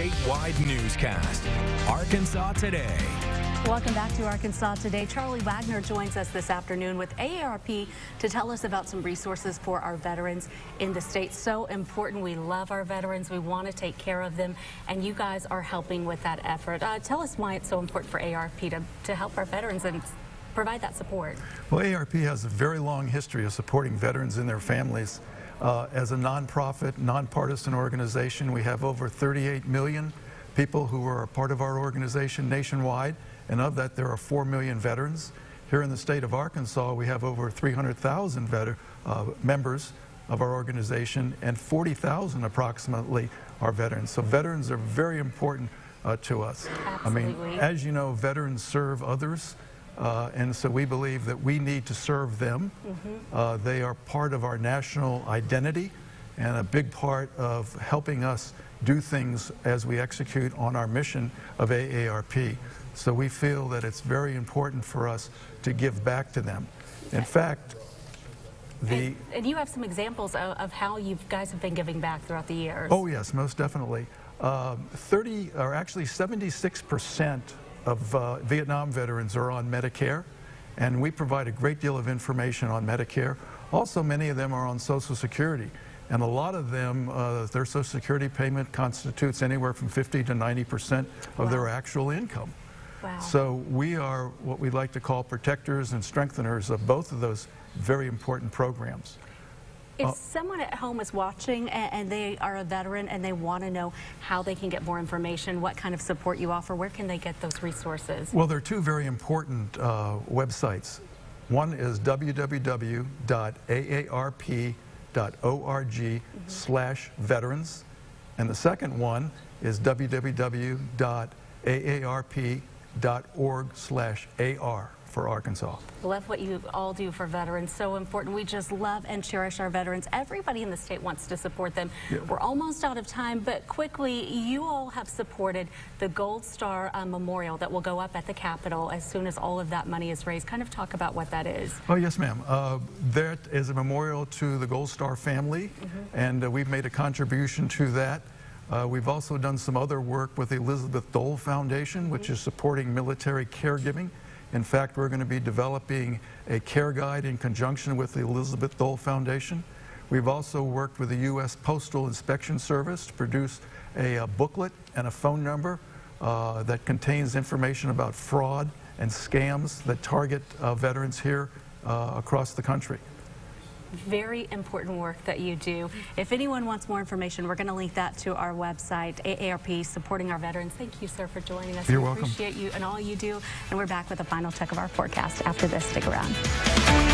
statewide newscast. Arkansas Today. Welcome back to Arkansas Today. Charlie Wagner joins us this afternoon with AARP to tell us about some resources for our veterans in the state. So important. We love our veterans. We want to take care of them, and you guys are helping with that effort. Uh, tell us why it's so important for AARP to, to help our veterans and provide that support. Well, AARP has a very long history of supporting veterans and their families. Uh, as a nonprofit, nonpartisan organization, we have over 38 million people who are a part of our organization nationwide, and of that, there are 4 million veterans. Here in the state of Arkansas, we have over 300,000 uh, members of our organization, and 40,000 approximately are veterans. So veterans are very important uh, to us. Absolutely. I mean, as you know, veterans serve others. Uh, and so we believe that we need to serve them. Mm -hmm. uh, they are part of our national identity and a big part of helping us do things as we execute on our mission of AARP. So we feel that it's very important for us to give back to them. In fact, the... And, and you have some examples of, of, how you guys have been giving back throughout the years. Oh, yes, most definitely. Uh, 30, or actually 76 percent of uh, Vietnam veterans are on Medicare, and we provide a great deal of information on Medicare. Also, many of them are on Social Security, and a lot of them, uh, their Social Security payment constitutes anywhere from 50 to 90 percent of wow. their actual income. Wow. So we are what we like to call protectors and strengtheners of both of those very important programs. If uh, someone at home is watching and they are a veteran and they want to know how they can get more information, what kind of support you offer, where can they get those resources? Well, there are two very important uh, websites. One is www.aarp.org mm -hmm. slash veterans. And the second one is www.aarp.org slash AR for Arkansas. Love what you all do for veterans. So important. We just love and cherish our veterans. Everybody in the state wants to support them. We're almost out of time, but quickly, you all have supported the Gold Star uh, Memorial that will go up at the Capitol as soon as all of that money is raised. Kind of talk about what that is. Oh, yes, ma'am. Uh, that is a memorial to the Gold Star family, mm -hmm. and uh, we've made a contribution to that. Uh, we've also done some other work with the Elizabeth Dole Foundation, which mm -hmm. is supporting military caregiving. In fact, we're going to be developing a care guide in conjunction with the Elizabeth Dole Foundation. We've also worked with the U.S. Postal Inspection Service to produce a, a booklet and a phone number uh, that contains information about fraud and scams that target uh, veterans here uh, across the country very important work that you do. If anyone wants more information, we're going to link that to our website, AARP, supporting our veterans. Thank you, sir, for joining us. You're we welcome. appreciate you and all you do. And we're back with a final check of our forecast after this. Stick around.